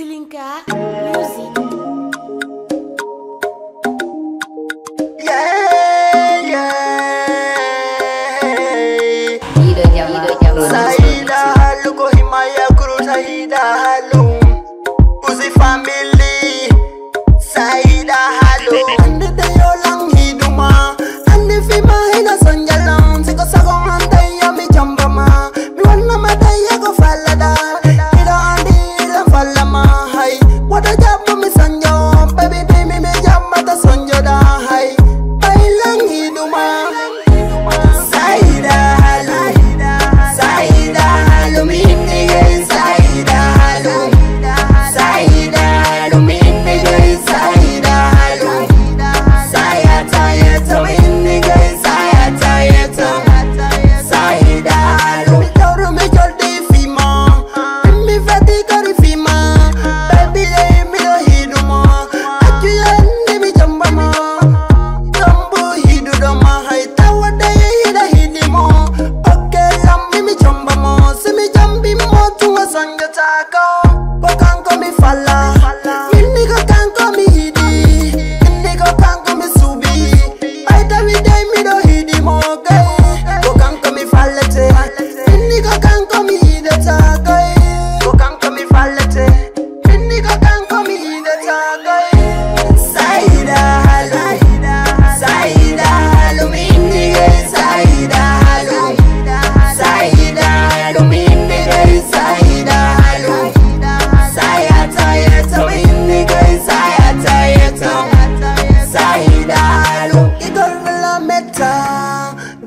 Silinka Music. Saída, ralo, corri maia, cruz, saída, ralo Ouzy family.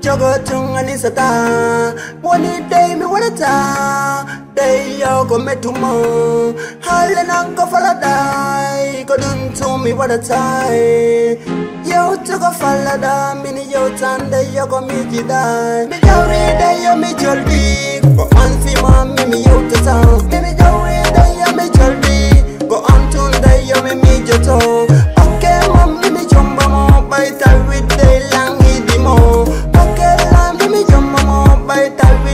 jogotun alisata wani dai mi wadata dai yau ko metuma halin an ka falada ko dun tun mi wadata yau ta falada mini yau tan da yau mi jida mi jauri da yau mi joldi ko an fi mi mi yau ta ta mi jauri da mi joldi ko an tun da mi mi jato